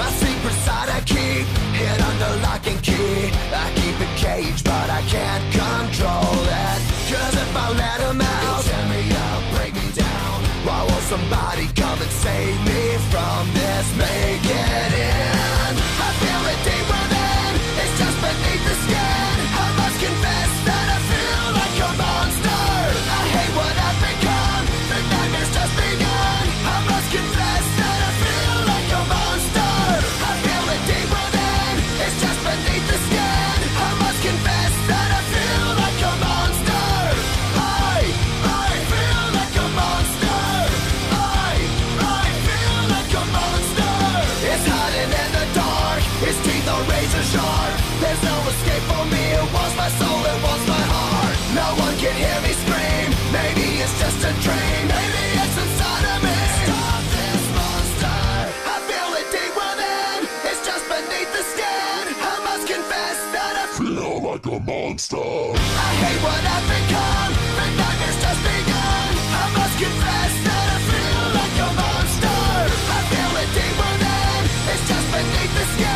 My secret side I keep hid under lock and key. I keep it caged, but I can't control it. Cause if I let him out, tear me up, break me down. Why won't somebody come and save me from this? Make shore There's no escape for me, it was my soul, it was my heart. No one can hear me scream, maybe it's just a dream. Maybe it's inside of me. Stop this monster. I feel it deep within, it's just beneath the skin. I must confess that I feel like a monster. I hate what I've become, the nightmare's just begun. I must confess that I feel like a monster. I feel it deep within, it's just beneath the skin.